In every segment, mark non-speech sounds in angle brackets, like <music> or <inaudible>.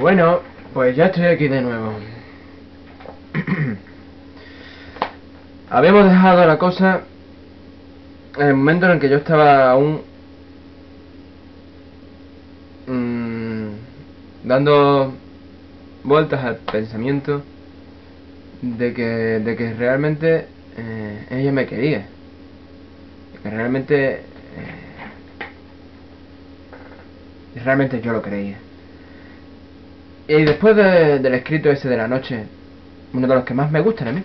Bueno, pues ya estoy aquí de nuevo. <clears throat> Habíamos dejado la cosa en el momento en el que yo estaba aún mm, dando vueltas al pensamiento de que, de que realmente eh, ella me quería. Que realmente... eh, realmente yo lo creía. Y después de- del escrito ese de la noche, uno de los que más me gustan a mí,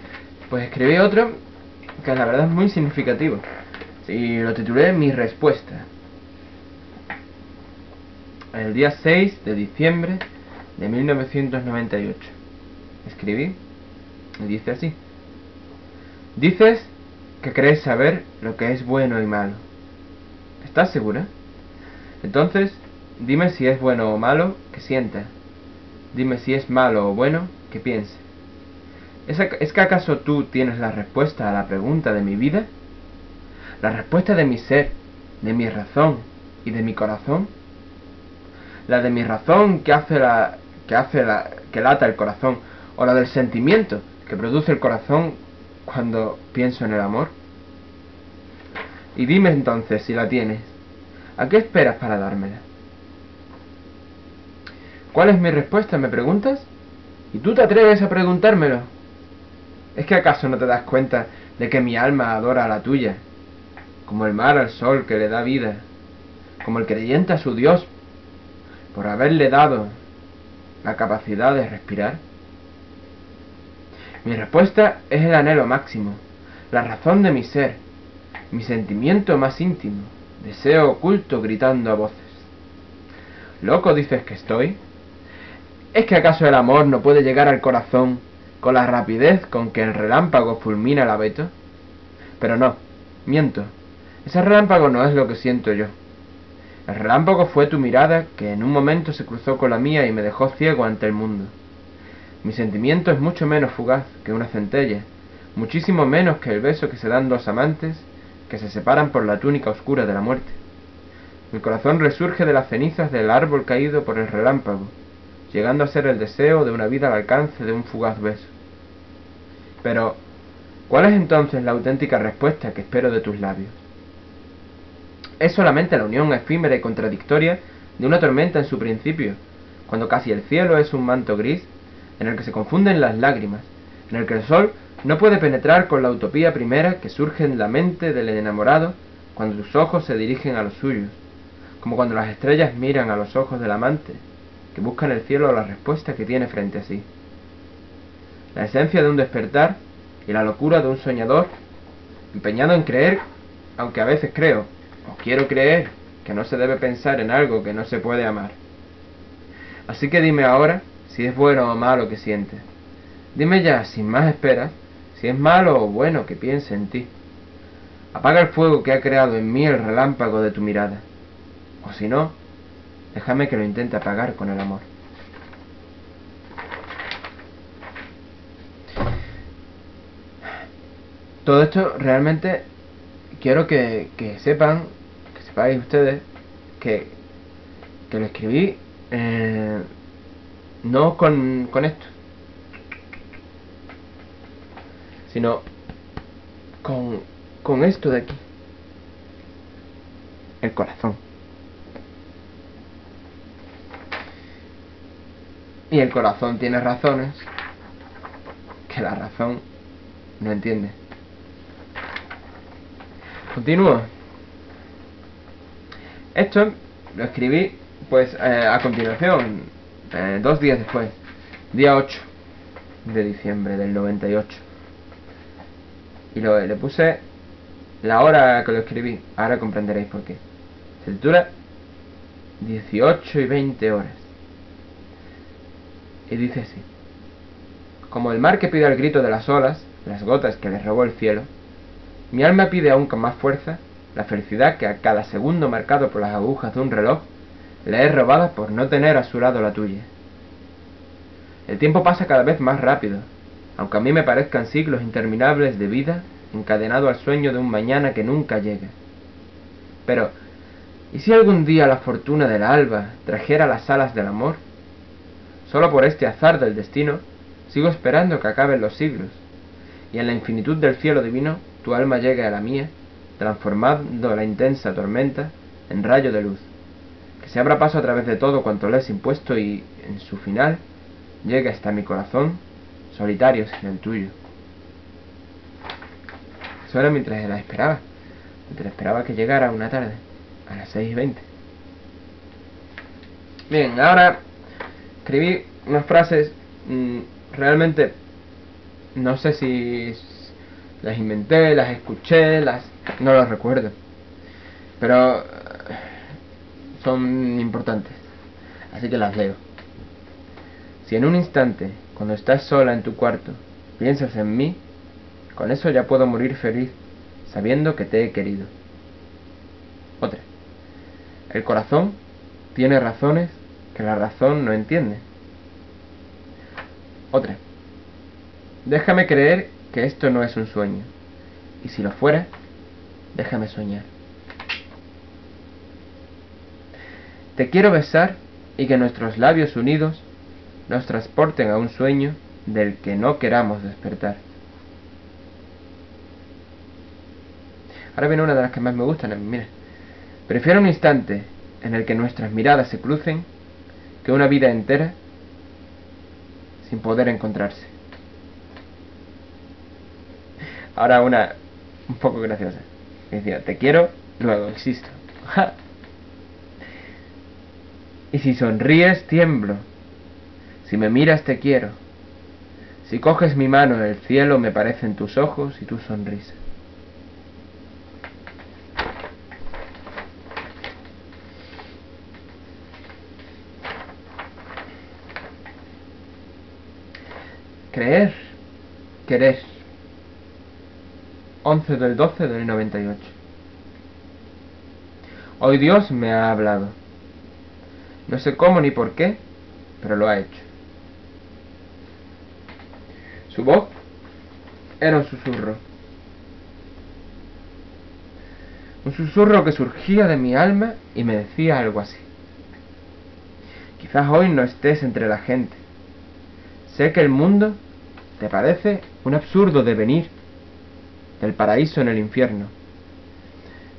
pues escribí otro que la verdad es muy significativo. Y lo titulé Mi respuesta. El día 6 de diciembre de 1998. Escribí y dice así. Dices que crees saber lo que es bueno y malo. ¿Estás segura? Entonces, dime si es bueno o malo que sienta. Dime si es malo o bueno que piense. ¿Es, ac- ¿Es que acaso tú tienes la respuesta a la pregunta de mi vida? ¿La respuesta de mi ser, de mi razón y de mi corazón? ¿La de mi razón que hace la que hace la que lata el corazón o la del sentimiento que produce el corazón cuando pienso en el amor? Y dime entonces si la tienes. ¿A qué esperas para dármela? ¿Cuál es mi respuesta? ¿Me preguntas? ¿Y tú te atreves a preguntármelo? ¿Es que acaso no te das cuenta de que mi alma adora a la tuya? Como el mar al sol que le da vida, como el creyente a su Dios por haberle dado la capacidad de respirar. Mi respuesta es el anhelo máximo, la razón de mi ser, mi sentimiento más íntimo, deseo oculto gritando a voces. ¿Loco dices que estoy? ¿Es que acaso el amor no puede llegar al corazón con la rapidez con que el relámpago fulmina el abeto? Pero no, miento. Ese relámpago no es lo que siento yo. El relámpago fue tu mirada que en un momento se cruzó con la mía y me dejó ciego ante el mundo. Mi sentimiento es mucho menos fugaz que una centella, muchísimo menos que el beso que se dan dos amantes que se separan por la túnica oscura de la muerte. Mi corazón resurge de las cenizas del árbol caído por el relámpago, llegando a ser el deseo de una vida al alcance de un fugaz beso. Pero, ¿cuál es entonces la auténtica respuesta que espero de tus labios? Es solamente la unión efímera y contradictoria de una tormenta en su principio, cuando casi el cielo es un manto gris en el que se confunden las lágrimas, en el que el sol no puede penetrar con la utopía primera que surge en la mente del enamorado cuando sus ojos se dirigen a los suyos, como cuando las estrellas miran a los ojos del amante, que busca en el cielo la respuesta que tiene frente a sí. La esencia de un despertar y la locura de un soñador, empeñado en creer, aunque a veces creo, o quiero creer, que no se debe pensar en algo que no se puede amar. Así que dime ahora si es bueno o malo que sientes. Dime ya, sin más esperas, si es malo o bueno que piense en ti. Apaga el fuego que ha creado en mí el relámpago de tu mirada. O si no, déjame que lo intente apagar con el amor. Todo esto realmente quiero que, sepan, que sepáis ustedes, que, que lo escribí eh, no con, con esto, sino con, con esto de aquí, el corazón. Y el corazón tiene razones que la razón no entiende. Continúo. Esto lo escribí pues eh, a continuación, eh, dos días después, día 8 de diciembre del 98. Y lo, le puse la hora que lo escribí, ahora comprenderéis por qué. Se titula 18 y 20 horas. Y dice así. Como el mar que pide al grito de las olas, las gotas que le robó el cielo, mi alma pide aún con más fuerza la felicidad que a cada segundo marcado por las agujas de un reloj le es robada por no tener a su lado la tuya. El tiempo pasa cada vez más rápido, aunque a mí me parezcan siglos interminables de vida encadenado al sueño de un mañana que nunca llega. Pero, ¿y si algún día la fortuna del alba trajera las alas del amor? Solo por este azar del destino, sigo esperando que acaben los siglos, y en la infinitud del cielo divino tu alma llegue a la mía, transformando la intensa tormenta en rayo de luz, que se abra paso a través de todo cuanto le es impuesto y, en su final, llegue hasta mi corazón, solitario sin el tuyo. Era mientras la esperaba, mientras esperaba que llegara una tarde, a las seis y veinte. Bien, ahora escribí unas frases, mmm, realmente no sé si las inventé, las escuché, las no las recuerdo. Pero son importantes, así que las leo. Si en un instante, cuando estás sola en tu cuarto, piensas en mí, con eso ya puedo morir feliz, sabiendo que te he querido. Otra. El corazón tiene razones que la razón no entiende. Otra. Déjame creer que esto no es un sueño. Y si lo fuera, déjame soñar. Te quiero besar y que nuestros labios unidos nos transporten a un sueño del que no queramos despertar. Ahora viene una de las que más me gustan. Mira, prefiero un instante en el que nuestras miradas se crucen que una vida entera sin poder encontrarse. Ahora una un poco graciosa. Decía, te quiero, luego existo. <laughs> y si sonríes, tiemblo. Si me miras, te quiero. Si coges mi mano, el cielo me parecen tus ojos y tu sonrisa. Creer, querer. 11 del 12 del 98. Hoy Dios me ha hablado. No sé cómo ni por qué, pero lo ha hecho. Su voz era un susurro. Un susurro que surgía de mi alma y me decía algo así. Quizás hoy no estés entre la gente. Sé que el mundo te parece un absurdo devenir del paraíso en el infierno.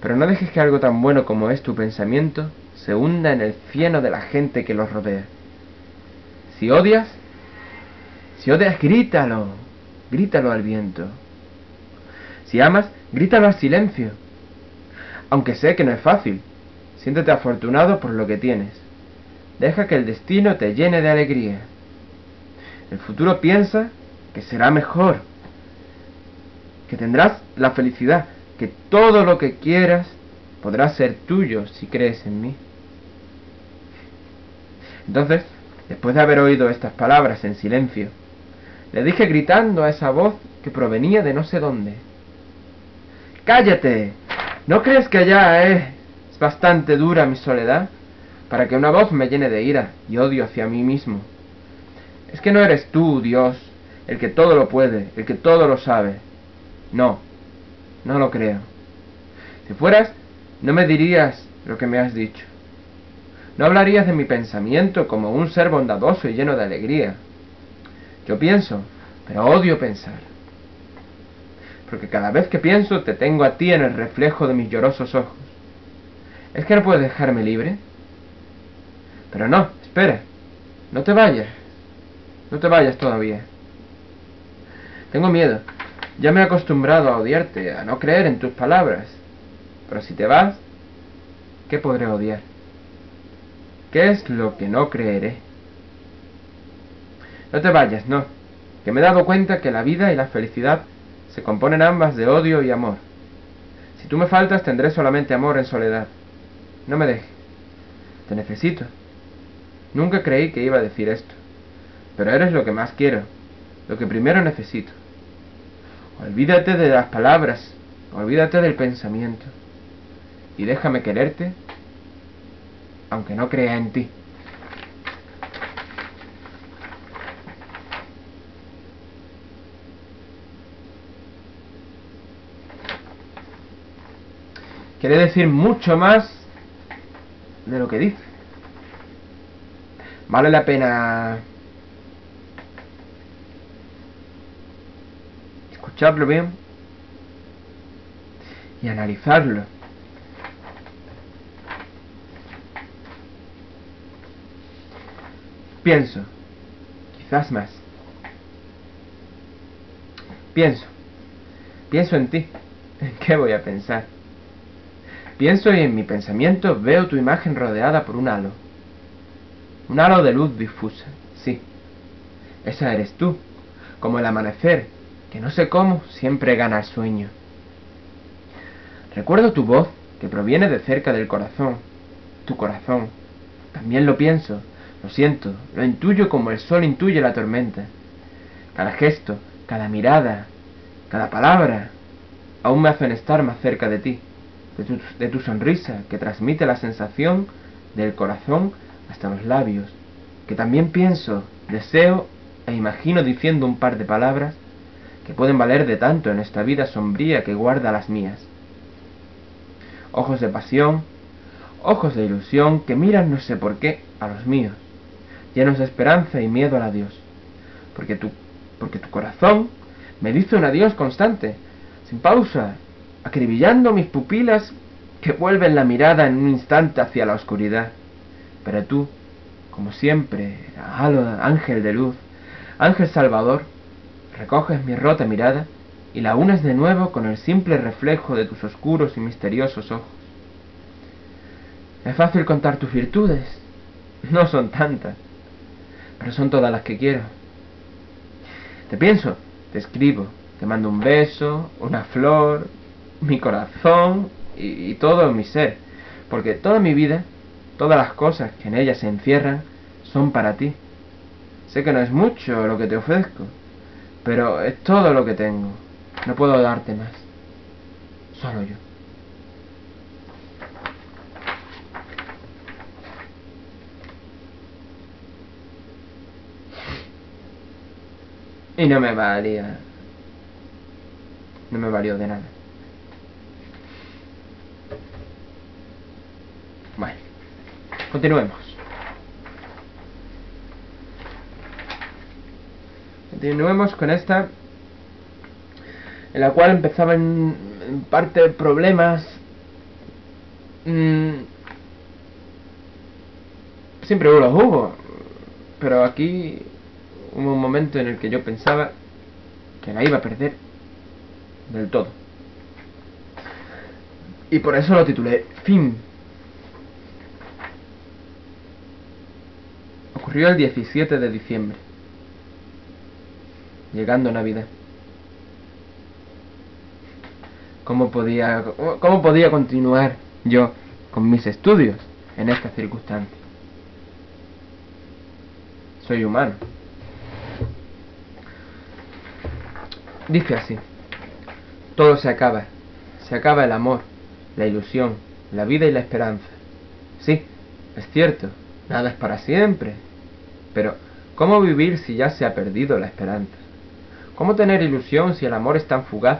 Pero no dejes que algo tan bueno como es tu pensamiento se hunda en el cieno de la gente que los rodea. Si odias, si odias, grítalo, grítalo al viento. Si amas, grítalo al silencio. Aunque sé que no es fácil, siéntete afortunado por lo que tienes. Deja que el destino te llene de alegría. El futuro piensa que será mejor, que tendrás la felicidad, que todo lo que quieras podrá ser tuyo si crees en mí. Entonces, después de haber oído estas palabras en silencio, le dije gritando a esa voz que provenía de no sé dónde. ¡Cállate! ¿No crees que allá es bastante dura mi soledad para que una voz me llene de ira y odio hacia mí mismo? Es que no eres tú, Dios, el que todo lo puede, el que todo lo sabe. No, no lo creo. Si fueras, no me dirías lo que me has dicho. No hablarías de mi pensamiento como un ser bondadoso y lleno de alegría. Yo pienso, pero odio pensar. Porque cada vez que pienso te tengo a ti en el reflejo de mis llorosos ojos. ¿Es que no puedes dejarme libre? Pero no, espera, no te vayas. No te vayas todavía. Tengo miedo. Ya me he acostumbrado a odiarte, a no creer en tus palabras. Pero si te vas, ¿qué podré odiar? ¿Qué es lo que no creeré? No te vayas, no, que me he dado cuenta que la vida y la felicidad se componen ambas de odio y amor. Si tú me faltas, tendré solamente amor en soledad. No me dejes. Te necesito. Nunca creí que iba a decir esto, pero eres lo que más quiero, lo que primero necesito. Olvídate de las palabras, olvídate del pensamiento, y déjame quererte aunque no crea en ti. Quiere decir mucho más de lo que dice. Vale la pena escucharlo bien y analizarlo. Pienso, quizás más. Pienso, pienso en ti. <laughs> ¿En qué voy a pensar? Pienso y en mi pensamiento veo tu imagen rodeada por un halo. Un halo de luz difusa, sí. Esa eres tú, como el amanecer, que no sé cómo siempre gana el sueño. Recuerdo tu voz, que proviene de cerca del corazón, tu corazón. También lo pienso, lo siento, lo intuyo como el sol intuye la tormenta. Cada gesto, cada mirada, cada palabra, aún me hacen estar más cerca de ti, de tu, de tu sonrisa que transmite la sensación del corazón hasta los labios, que también pienso, deseo e imagino diciendo un par de palabras que pueden valer de tanto en esta vida sombría que guarda las mías. Ojos de pasión, ojos de ilusión que miran no sé por qué a los míos, llenos de esperanza y miedo al adiós, porque tu, porque tu corazón me dice un adiós constante, sin pausa, acribillando mis pupilas que vuelven la mirada en un instante hacia la oscuridad. Pero tú, como siempre, ángel de luz, ángel salvador, recoges mi rota mirada y la unes de nuevo con el simple reflejo de tus oscuros y misteriosos ojos. Es fácil contar tus virtudes, no son tantas, pero son todas las que quiero. Te pienso, te escribo, te mando un beso, una flor, mi corazón y, todo mi ser, porque toda mi vida, todas las cosas que en ella se encierran, son para ti. Sé que no es mucho lo que te ofrezco, pero es todo lo que tengo. No puedo darte más. Solo yo. Y no me valía. No me valió de nada. Bueno, continuemos. Continuemos con esta, en la cual empezaban en parte problemas. Mmm, siempre los hubo, pero aquí hubo un momento en el que yo pensaba que la iba a perder del todo. Y por eso lo titulé Fin. Ocurrió el 17 de diciembre, llegando Navidad. ¿Cómo podía, cómo podía continuar yo con mis estudios en estas circunstancias? Soy humano. Dice así, todo se acaba, se acaba el amor, la ilusión, la vida y la esperanza. Sí, es cierto, nada es para siempre, pero ¿cómo vivir si ya se ha perdido la esperanza? ¿Cómo tener ilusión si el amor es tan fugaz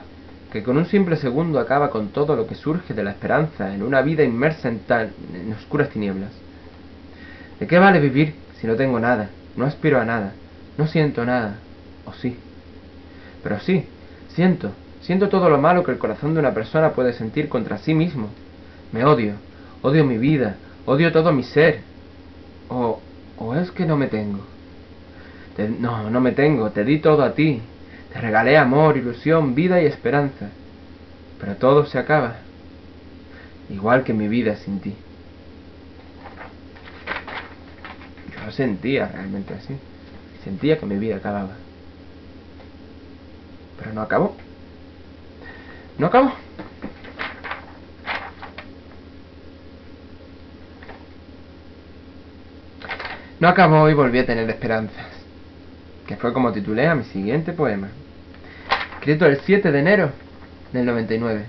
que con un simple segundo acaba con todo lo que surge de la esperanza en una vida inmersa en tan en oscuras tinieblas? ¿De qué vale vivir si no tengo nada, no aspiro a nada, no siento nada, o sí? Pero sí, siento, siento todo lo malo que el corazón de una persona puede sentir contra sí mismo. Me odio, odio mi vida, odio todo mi ser. O, o es que no me tengo. Te, no, no me tengo, te di todo a ti. Te regalé amor, ilusión, vida y esperanza. Pero todo se acaba. Igual que mi vida sin ti. Yo sentía realmente así. Sentía que mi vida acababa. Pero no acabó. No acabó. No acabó y volví a tener esperanzas, que fue como titulé a mi siguiente poema, escrito el 7 de enero del 99.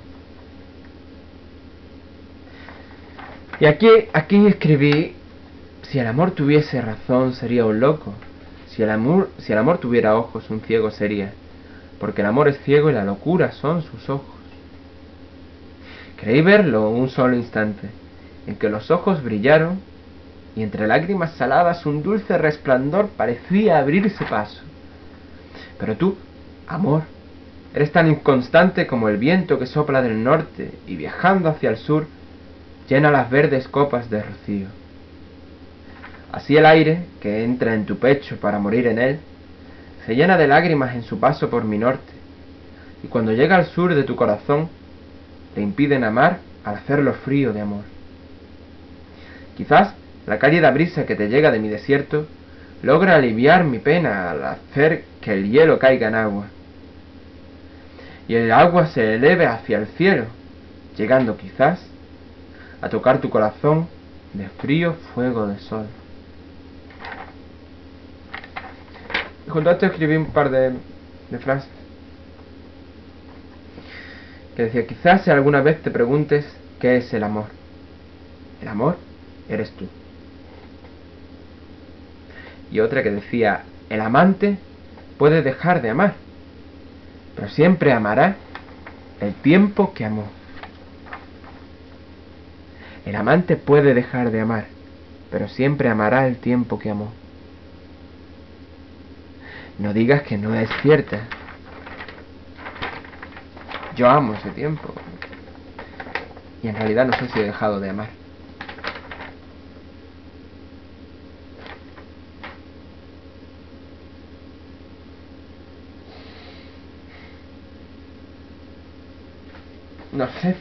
Y aquí, aquí escribí, si el amor tuviese razón sería un loco, si el amor, si el amor tuviera ojos un ciego sería porque el amor es ciego y la locura son sus ojos. Creí verlo un solo instante, en que los ojos brillaron y entre lágrimas saladas un dulce resplandor parecía abrirse paso. Pero tú, amor, Eres tan inconstante como el viento que sopla del norte y viajando hacia el sur llena las verdes copas de rocío. Así el aire, que entra en tu pecho para morir en él, se llena de lágrimas en su paso por mi norte, y cuando llega al sur de tu corazón, te impiden amar al hacerlo frío de amor. Quizás la cálida brisa que te llega de mi desierto logra aliviar mi pena al hacer que el hielo caiga en agua y el agua se eleve hacia el cielo, llegando quizás a tocar tu corazón de frío fuego de sol. Y junto a esto escribí un par de, frases que decía, quizás si alguna vez te preguntes qué es el amor. El amor eres tú. Y otra que decía, el amante puede dejar de amar pero siempre amará el tiempo que amó. El amante puede dejar de amar, pero siempre amará el tiempo que amó. No digas que no es cierta. Yo amo ese tiempo. Y en realidad no sé si he dejado de amar. No sé.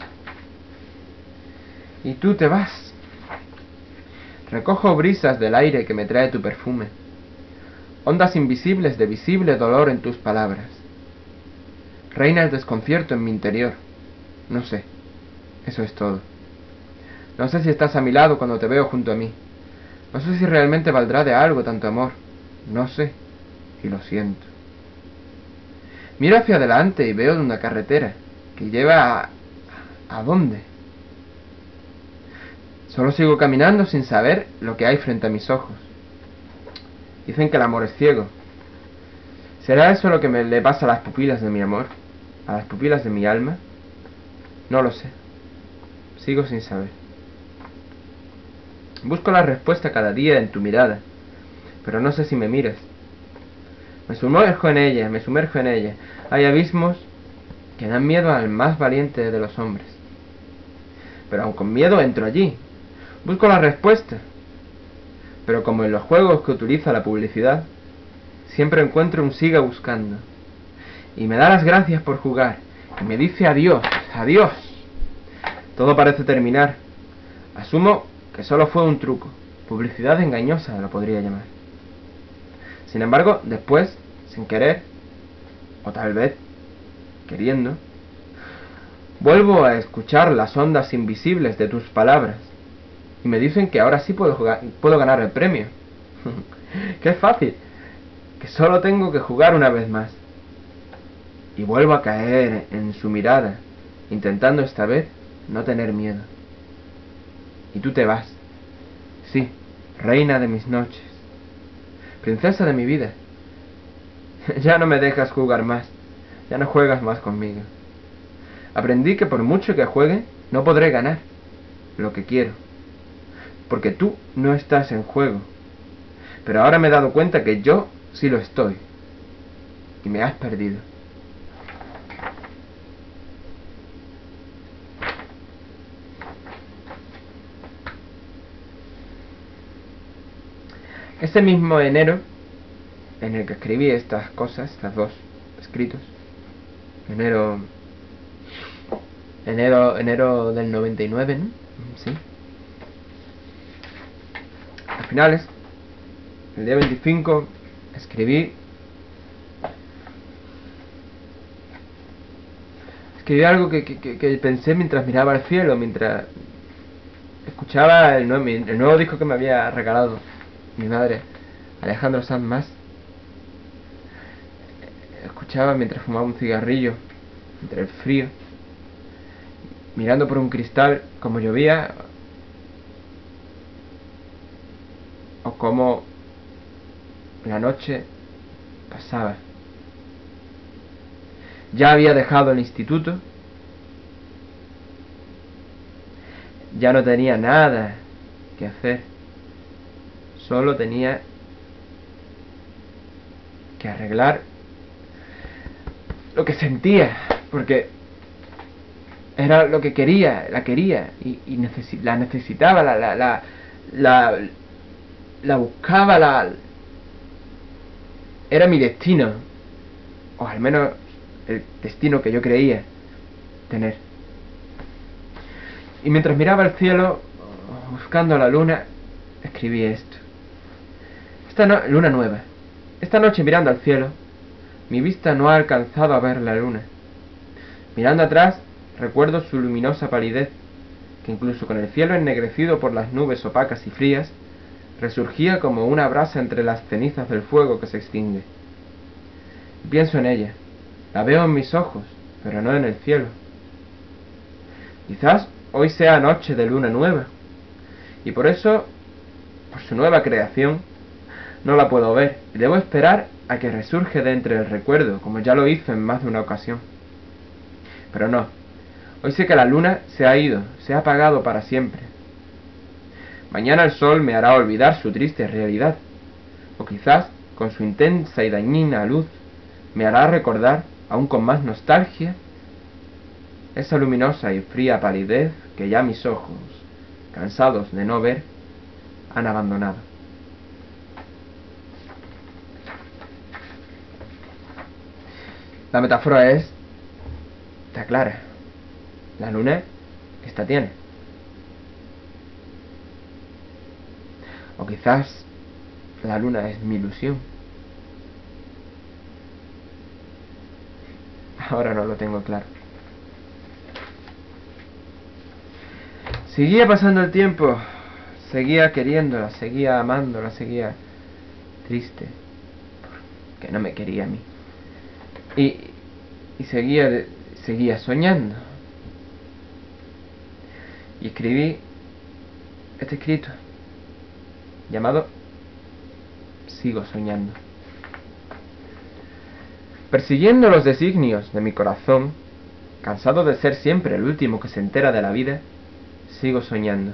Y tú te vas. Recojo brisas del aire que me trae tu perfume. Ondas invisibles de visible dolor en tus palabras. Reina el desconcierto en mi interior. No sé. Eso es todo. No sé si estás a mi lado cuando te veo junto a mí. No sé si realmente valdrá de algo tanto amor. No sé. Y lo siento. Miro hacia adelante y veo una carretera que lleva a ¿A dónde? Solo sigo caminando sin saber lo que hay frente a mis ojos. Dicen que el amor es ciego. ¿Será eso lo que me le pasa a las pupilas de mi amor? ¿A las pupilas de mi alma? No lo sé. Sigo sin saber. Busco la respuesta cada día en tu mirada, pero no sé si me miras. Me sumerjo en ella, me sumerjo en ella. Hay abismos que dan miedo al más valiente de los hombres pero aun con miedo entro allí. Busco la respuesta. Pero como en los juegos que utiliza la publicidad, siempre encuentro un siga buscando. Y me da las gracias por jugar. Y me dice adiós, adiós. Todo parece terminar. Asumo que solo fue un truco. Publicidad engañosa lo podría llamar. Sin embargo, después, sin querer, o tal vez queriendo, Vuelvo a escuchar las ondas invisibles de tus palabras y me dicen que ahora sí puedo, puedo ganar el premio. <laughs> ¡Qué fácil! Que solo tengo que jugar una vez más. Y vuelvo a caer en su mirada, intentando esta vez no tener miedo. Y tú te vas. Sí, reina de mis noches. Princesa de mi vida. <laughs> ya no me dejas jugar más. Ya no juegas más conmigo. Aprendí que por mucho que juegue, no podré ganar lo que quiero. Porque tú no estás en juego. Pero ahora me he dado cuenta que yo sí lo estoy. Y me has perdido. Ese mismo enero, en el que escribí estas cosas, estas dos escritos, enero Enero, enero del 99, ¿no? Sí. A finales, el día 25, escribí. Escribí algo que, que, pensé mientras miraba al cielo, mientras escuchaba el, el nuevo disco que me había regalado mi madre, Alejandro Sanz. Escuchaba mientras fumaba un cigarrillo, entre el frío mirando por un cristal como llovía o como la noche pasaba. Ya había dejado el instituto, ya no tenía nada que hacer, solo tenía que arreglar lo que sentía, porque era lo que quería, la quería y, la necesitaba, la, la, la, la, la buscaba, la, era mi destino, o al menos el destino que yo creía tener. Y mientras miraba el cielo, buscando la luna, escribí esto. Esta luna nueva. Esta noche mirando al cielo, mi vista no ha alcanzado a ver la luna. Mirando atrás, recuerdo su luminosa palidez, que incluso con el cielo ennegrecido por las nubes opacas y frías, resurgía como una brasa entre las cenizas del fuego que se extingue. Pienso en ella, la veo en mis ojos, pero no en el cielo. Quizás hoy sea noche de luna nueva, y por eso, por su nueva creación, no la puedo ver, y debo esperar a que resurge de entre el recuerdo, como ya lo hizo en más de una ocasión. Pero no, hoy sé que la luna se ha ido, se ha apagado para siempre. Mañana el sol me hará olvidar su triste realidad, o quizás, con su intensa y dañina luz, me hará recordar, aún con más nostalgia, esa luminosa y fría palidez que ya mis ojos, cansados de no ver, han abandonado. La metáfora es, está clara, la luna esta tiene. O quizás la luna es mi ilusión. Ahora no lo tengo claro. Seguía pasando el tiempo, seguía queriéndola, seguía amándola, seguía triste, porque no me quería a mí. Y, y seguía, seguía soñando. Y escribí este escrito llamado Sigo soñando. Persiguiendo los designios de mi corazón, cansado de ser siempre el último que se entera de la vida, sigo soñando.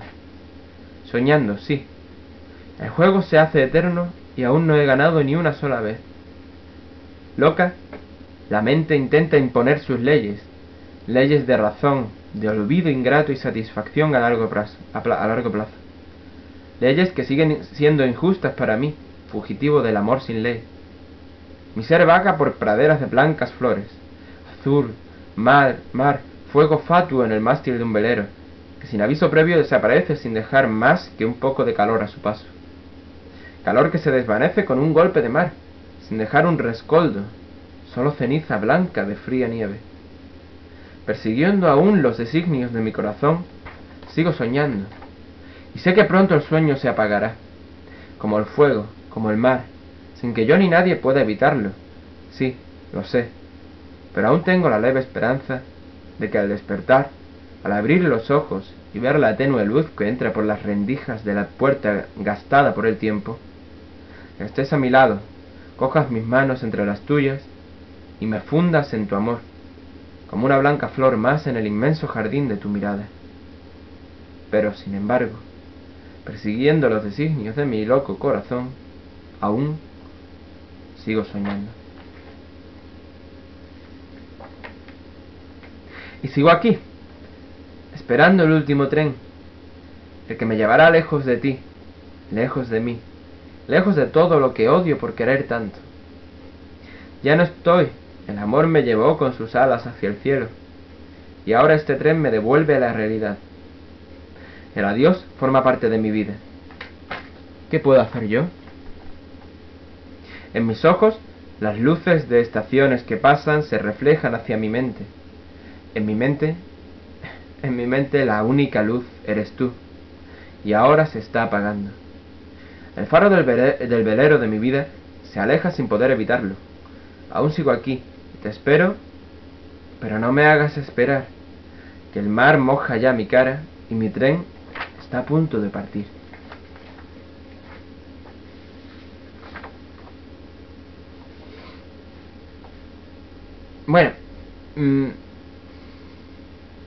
Soñando, sí. El juego se hace eterno y aún no he ganado ni una sola vez. Loca, la mente intenta imponer sus leyes, leyes de razón, de olvido ingrato y satisfacción a largo plazo. Leyes que siguen siendo injustas para mí, fugitivo del amor sin ley. Mi ser vaga por praderas de blancas flores, azul, mar, mar, fuego fatuo en el mástil de un velero, que sin aviso previo desaparece sin dejar más que un poco de calor a su paso. Calor que se desvanece con un golpe de mar, sin dejar un rescoldo, solo ceniza blanca de fría nieve. Persiguiendo aún los designios de mi corazón, sigo soñando, y sé que pronto el sueño se apagará, como el fuego, como el mar, sin que yo ni nadie pueda evitarlo. Sí, lo sé, pero aún tengo la leve esperanza de que al despertar, al abrir los ojos y ver la tenue luz que entra por las rendijas de la puerta gastada por el tiempo, estés a mi lado, cojas mis manos entre las tuyas y me fundas en tu amor, como una blanca flor más en el inmenso jardín de tu mirada. Pero, sin embargo, persiguiendo los designios de mi loco corazón, aún sigo soñando. Y sigo aquí, esperando el último tren, el que me llevará lejos de ti, lejos de mí, lejos de todo lo que odio por querer tanto. Ya no estoy el amor me llevó con sus alas hacia el cielo, y ahora este tren me devuelve a la realidad. El adiós forma parte de mi vida. ¿Qué puedo hacer yo? En mis ojos, las luces de estaciones que pasan se reflejan hacia mi mente. En mi mente, <laughs> en mi mente la única luz eres tú, y ahora se está apagando. El faro del, del velero de mi vida se aleja sin poder evitarlo. Aún sigo aquí, te espero, pero no me hagas esperar, que el mar moja ya mi cara y mi tren está a punto de partir. Bueno, mm,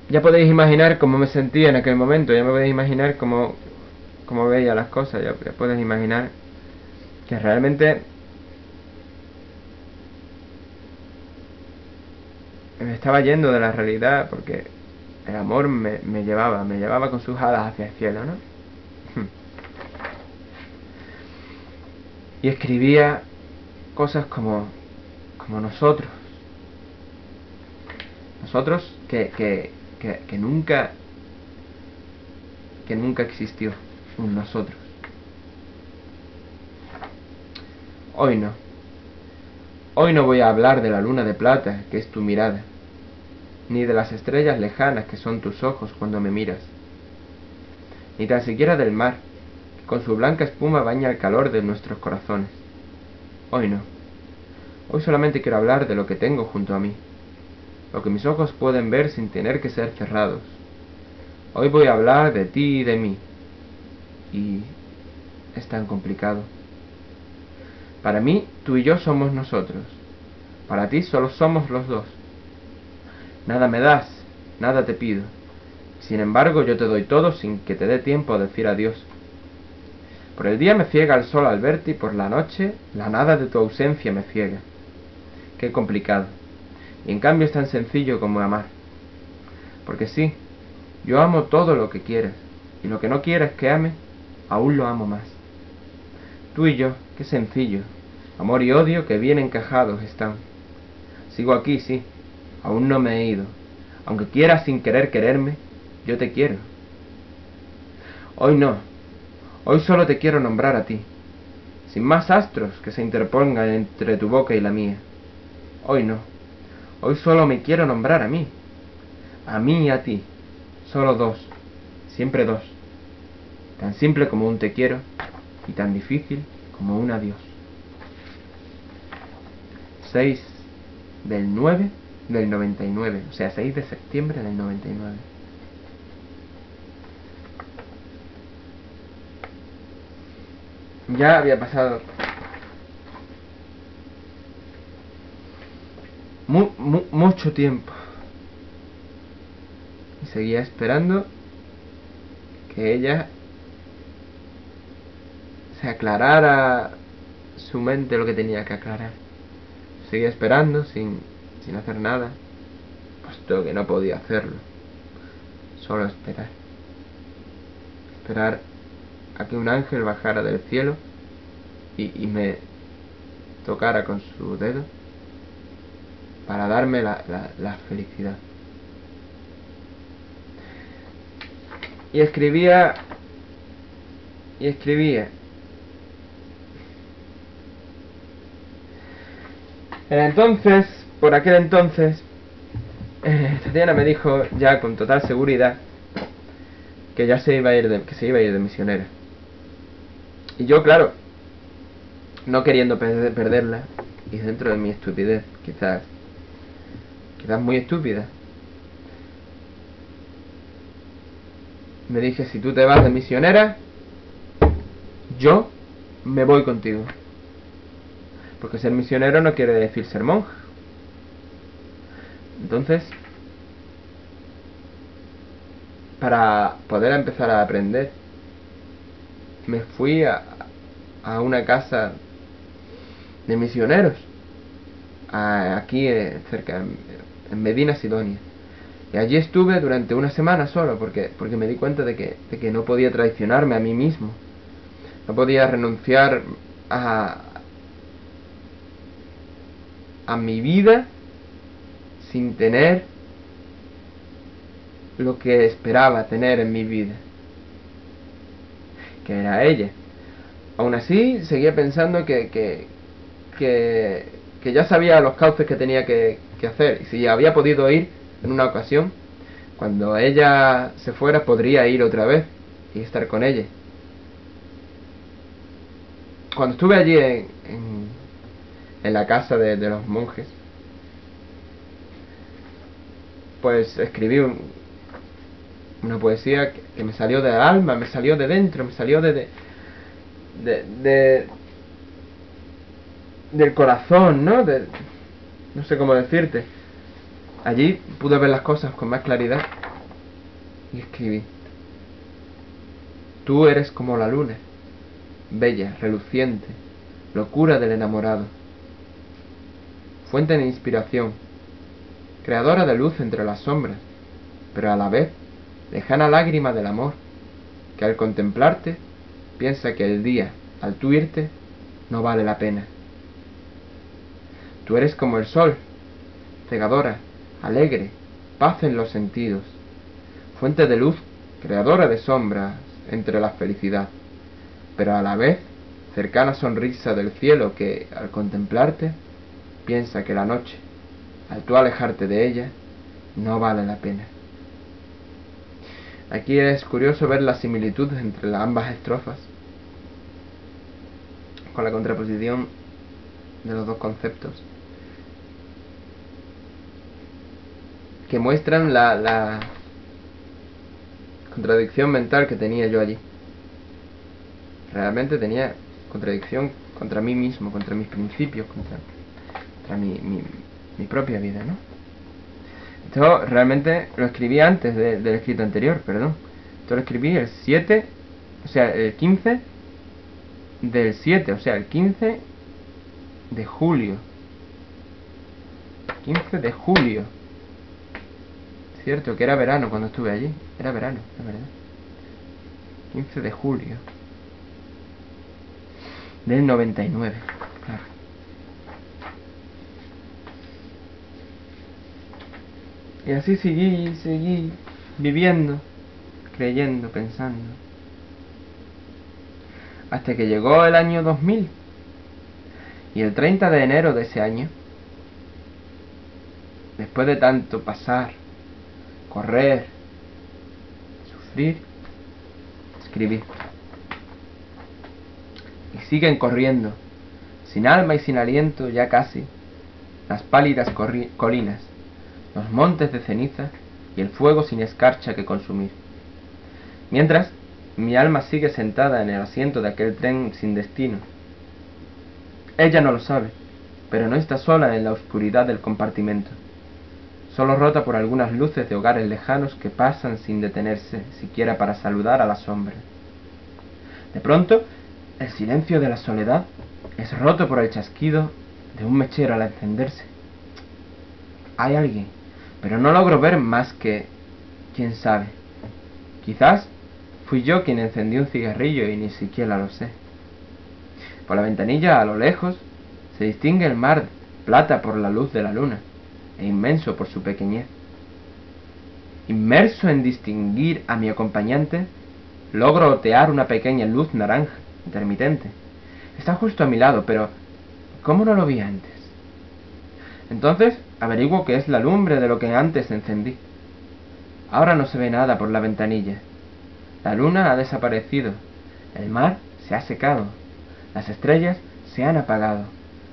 ya podéis imaginar cómo me sentía en aquel momento, ya me podéis imaginar cómo, cómo veía las cosas, ya podéis imaginar que realmente me estaba yendo de la realidad porque el amor me, me llevaba, me llevaba con sus alas hacia el cielo, ¿no? <laughs> y escribía cosas como, como nosotros. Nosotros que, que, que, que nunca que nunca existió un nosotros. Hoy no. Hoy no voy a hablar de la luna de plata, que es tu mirada, ni de las estrellas lejanas que son tus ojos cuando me miras, ni tan siquiera del mar, que con su blanca espuma baña el calor de nuestros corazones. Hoy no. Hoy solamente quiero hablar de lo que tengo junto a mí, lo que mis ojos pueden ver sin tener que ser cerrados. Hoy voy a hablar de ti y de mí. Y es tan complicado. Para mí, tú y yo somos nosotros. Para ti solo somos los dos. Nada me das, nada te pido. Sin embargo, yo te doy todo sin que te dé tiempo a decir adiós. Por el día me ciega el sol al verte y por la noche la nada de tu ausencia me ciega. Qué complicado. Y en cambio es tan sencillo como amar. Porque sí, yo amo todo lo que quieras, y lo que no quieras que ame, aún lo amo más. Tú y yo, qué sencillo, amor y odio que bien encajados están. Sigo aquí, sí, aún no me he ido. Aunque quieras sin querer quererme, yo te quiero. Hoy no, hoy solo te quiero nombrar a ti, sin más astros que se interpongan entre tu boca y la mía. Hoy no, hoy solo me quiero nombrar a mí, a mí y a ti. Solo dos, siempre dos. Tan simple como un te quiero y tan difícil como un adiós. 6 del 9 del 99, o sea, 6 de septiembre del 99. Ya había pasado mu mu mucho tiempo y seguía esperando que ella aclarara su mente lo que tenía que aclarar. Seguía esperando sin, sin hacer nada, puesto que no podía hacerlo. Solo esperar. Esperar a que un ángel bajara del cielo y, y me tocara con su dedo para darme la, la, la felicidad. y escribía y escribía entonces por aquel entonces eh, Tatiana me dijo ya con total seguridad que ya se iba a ir de, que se iba a ir de misionera y yo claro no queriendo perderla y dentro de mi estupidez quizás quizás muy estúpida me dije, si tú te vas de misionera, yo me voy contigo. Porque ser misionero no quiere decir ser monje. Entonces, para poder empezar a aprender, me fui a, a una casa de misioneros, aquí eh, cerca, en Medina Sidonia. Y allí estuve durante una semana solo, porque, porque me di cuenta de que, de que no podía traicionarme a mí mismo. No podía renunciar a, a mi vida sin tener lo que esperaba tener en mi vida, que era ella. Aún así, seguía pensando que, que, que, que ya sabía los cauces que tenía que, que hacer, y si había podido ir, en una ocasión, cuando ella se fuera, podría ir otra vez y estar con ella. Cuando estuve allí en, en, la casa de, los monjes, pues escribí una poesía que, me salió del alma, me salió de dentro, me salió de, de, de, de del corazón, ¿no? De, no sé cómo decirte Allí pude ver las cosas con más claridad y escribí. Tú eres como la luna, bella, reluciente, locura del enamorado, fuente de inspiración, creadora de luz entre las sombras, pero a la vez lejana lágrima del amor, que al contemplarte piensa que el día, al tú irte, no vale la pena. Tú eres como el sol, cegadora, alegre, paz en los sentidos, fuente de luz, creadora de sombras entre la felicidad, pero a la vez cercana sonrisa del cielo que, al contemplarte, piensa que la noche, al tú alejarte de ella, no vale la pena. Aquí es curioso ver las similitudes entre las ambas estrofas, con la contraposición de los dos conceptos, que muestran la, la contradicción mental que tenía yo allí. Realmente tenía contradicción contra mí mismo, contra mis principios, contra, contra mi, mi, mi propia vida, ¿no? Esto realmente lo escribí antes del escrito anterior, perdón. Esto lo escribí el 7, o sea, el 15 del 7, o sea, el 15 de julio. 15 de julio. Cierto, que era verano cuando estuve allí. Era verano, la verdad. 15 de julio. Del 99, claro. Y así seguí, seguí viviendo, creyendo, pensando. Hasta que llegó el año 2000. Y el 30 de enero de ese año, después de tanto pasar, correr, sufrir, escribir. Y siguen corriendo, sin alma y sin aliento ya casi, las pálidas colinas los montes de ceniza y el fuego sin escarcha que consumir. Mientras, mi alma sigue sentada en el asiento de aquel tren sin destino. Ella no lo sabe, pero no está sola en la oscuridad del compartimento, solo rota por algunas luces de hogares lejanos que pasan sin detenerse siquiera para saludar a la sombra. De pronto, el silencio de la soledad es roto por el chasquido de un mechero al encenderse. Hay alguien, pero no logro ver más que... quién sabe. Quizás fui yo quien encendió un cigarrillo y ni siquiera lo sé. Por la ventanilla, a lo lejos, se distingue el mar, plata por la luz de la luna, e inmenso por su pequeñez. Inmerso en distinguir a mi acompañante, logro otear una pequeña luz naranja, intermitente. Está justo a mi lado, pero ¿cómo no lo vi antes? Entonces averiguo que es la lumbre de lo que antes encendí. Ahora no se ve nada por la ventanilla. La luna ha desaparecido. El mar se ha secado. Las estrellas se han apagado.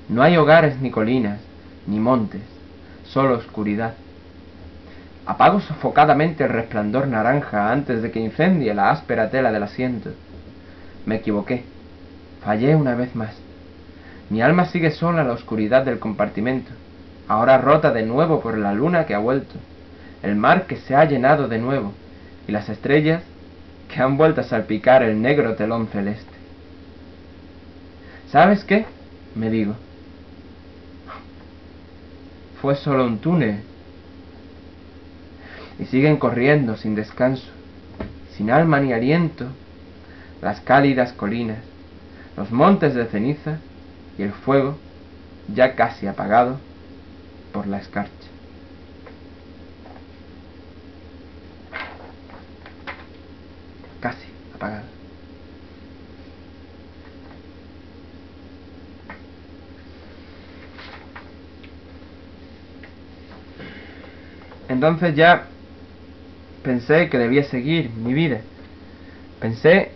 No hay hogares ni colinas, ni montes, solo oscuridad. Apago sofocadamente el resplandor naranja antes de que incendie la áspera tela del asiento. Me equivoqué. Fallé una vez más. Mi alma sigue sola en la oscuridad del compartimento ahora rota de nuevo por la luna que ha vuelto, el mar que se ha llenado de nuevo, y las estrellas que han vuelto a salpicar el negro telón celeste. ¿Sabes qué? me digo. Fue solo un túnel. Y siguen corriendo sin descanso, sin alma ni aliento, las cálidas colinas, los montes de ceniza y el fuego, ya casi apagado, por la escarcha. Casi apagada. Entonces ya pensé que debía seguir mi vida. Pensé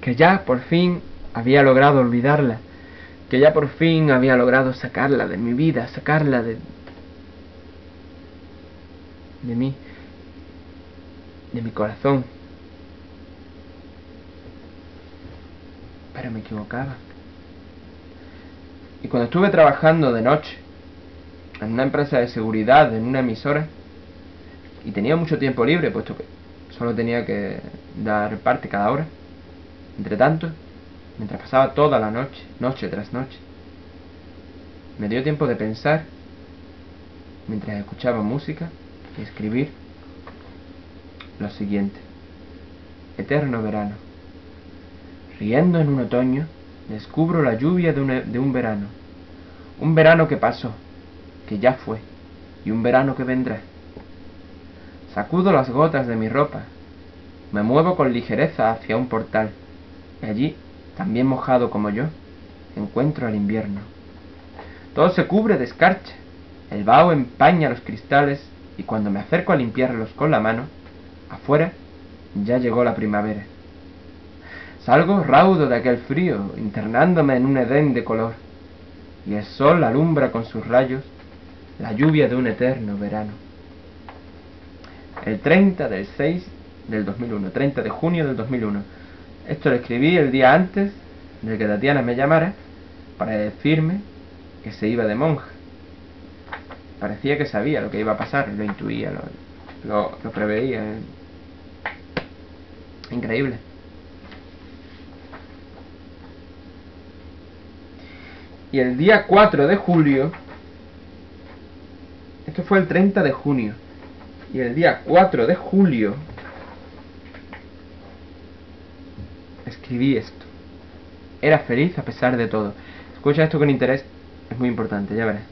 que ya por fin había logrado olvidarla que ya por fin había logrado sacarla de mi vida, sacarla de de mí, de mi corazón. Pero me equivocaba. Y cuando estuve trabajando de noche en una empresa de seguridad, en una emisora, y tenía mucho tiempo libre, puesto que solo tenía que dar parte cada hora, entre tanto, mientras pasaba toda la noche, noche tras noche. Me dio tiempo de pensar, mientras escuchaba música y escribir lo siguiente. Eterno verano. Riendo en un otoño, descubro la lluvia de un, verano. Un verano que pasó, que ya fue, y un verano que vendrá. Sacudo las gotas de mi ropa, me muevo con ligereza hacia un portal, y allí, también mojado como yo, encuentro al invierno. Todo se cubre de escarcha, el vaho empaña los cristales y cuando me acerco a limpiarlos con la mano, afuera ya llegó la primavera. Salgo raudo de aquel frío, internándome en un edén de color, y el sol alumbra con sus rayos la lluvia de un eterno verano. El 30 del 6 del 2001, 30 de junio del 2001. Esto lo escribí el día antes de que Tatiana me llamara para decirme que se iba de monja. Parecía que sabía lo que iba a pasar, lo intuía, lo, lo, preveía. Increíble. Y el día 4 de julio, esto fue el 30 de junio, y el día 4 de julio escribí esto. Era feliz a pesar de todo. Escucha esto con interés, es muy importante, ya verás.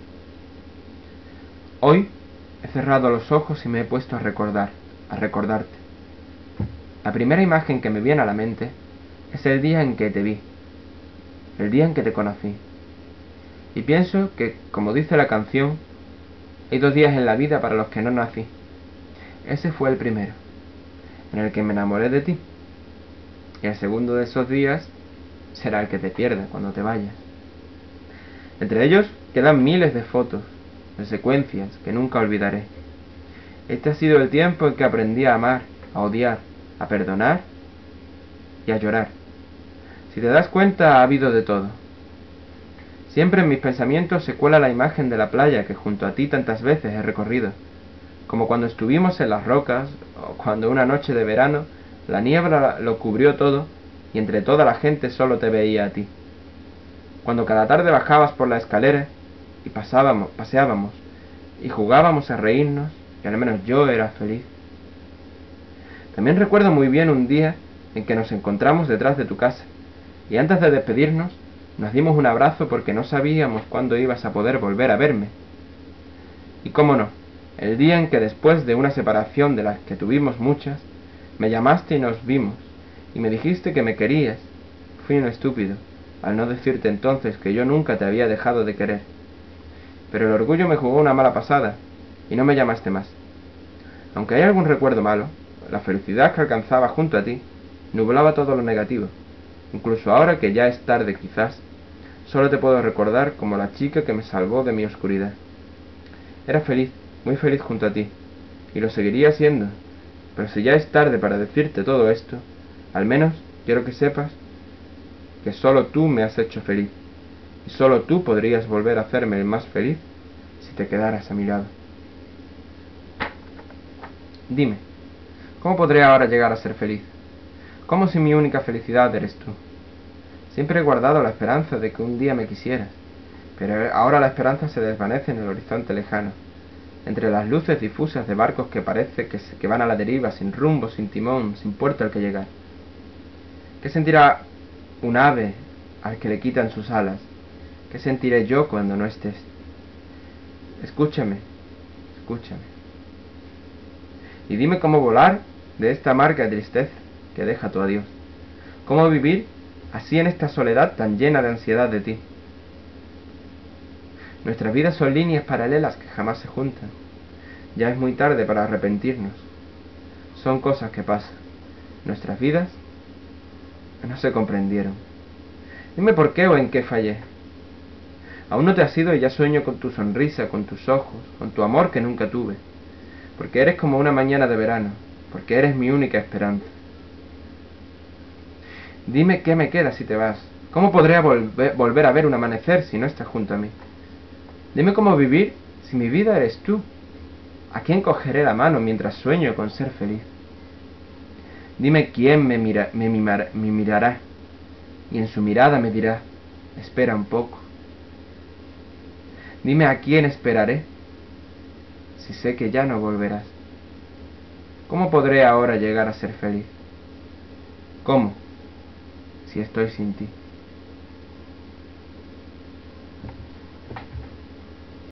Hoy he cerrado los ojos y me he puesto a recordar, a recordarte. La primera imagen que me viene a la mente es el día en que te vi, el día en que te conocí. Y pienso que, como dice la canción, hay dos días en la vida para los que no nací. Ese fue el primero, en el que me enamoré de ti. Y el segundo de esos días será el que te pierda cuando te vayas. Entre ellos quedan miles de fotos, de secuencias que nunca olvidaré. Este ha sido el tiempo en que aprendí a amar, a odiar, a perdonar y a llorar. Si te das cuenta, ha habido de todo. Siempre en mis pensamientos se cuela la imagen de la playa que junto a ti tantas veces he recorrido, como cuando estuvimos en las rocas o cuando una noche de verano la niebla lo cubrió todo y entre toda la gente solo te veía a ti. Cuando cada tarde bajabas por la escalera y pasábamos, paseábamos y jugábamos a reírnos, y al menos yo era feliz. También recuerdo muy bien un día en que nos encontramos detrás de tu casa y antes de despedirnos nos dimos un abrazo porque no sabíamos cuándo ibas a poder volver a verme. Y cómo no, el día en que después de una separación de las que tuvimos muchas, me llamaste y nos vimos, y me dijiste que me querías. Fui un estúpido, al no decirte entonces que yo nunca te había dejado de querer. Pero el orgullo me jugó una mala pasada, y no me llamaste más. Aunque hay algún recuerdo malo, la felicidad que alcanzaba junto a ti nublaba todo lo negativo. Incluso ahora que ya es tarde quizás, solo te puedo recordar como la chica que me salvó de mi oscuridad. Era feliz, muy feliz junto a ti, y lo seguiría siendo, pero si ya es tarde para decirte todo esto, al menos quiero que sepas que solo tú me has hecho feliz, y solo tú podrías volver a hacerme el más feliz si te quedaras a mi lado. Dime, ¿cómo podré ahora llegar a ser feliz? ¿Cómo si mi única felicidad eres tú? Siempre he guardado la esperanza de que un día me quisieras, pero ahora la esperanza se desvanece en el horizonte lejano entre las luces difusas de barcos que parece que, que van a la deriva, sin rumbo, sin timón, sin puerto al que llegar. ¿Qué sentirá un ave al que le quitan sus alas? ¿Qué sentiré yo cuando no estés? Escúchame, escúchame. Y dime cómo volar de esta amarga tristeza que deja tu adiós. ¿Cómo vivir así en esta soledad tan llena de ansiedad de ti? Nuestras vidas son líneas paralelas que jamás se juntan. Ya es muy tarde para arrepentirnos. Son cosas que pasan. Nuestras vidas no se comprendieron. Dime por qué o en qué fallé. Aún no te has ido y ya sueño con tu sonrisa, con tus ojos, con tu amor que nunca tuve. Porque eres como una mañana de verano, porque eres mi única esperanza. Dime qué me queda si te vas. ¿Cómo podré volver, a ver un amanecer si no estás junto a mí? Dime cómo vivir si mi vida eres tú. ¿A quién cogeré la mano mientras sueño con ser feliz? Dime quién me, me mirará y en su mirada me dirá, espera un poco. Dime a quién esperaré si sé que ya no volverás? ¿Cómo podré ahora llegar a ser feliz? ¿Cómo? Si estoy sin ti.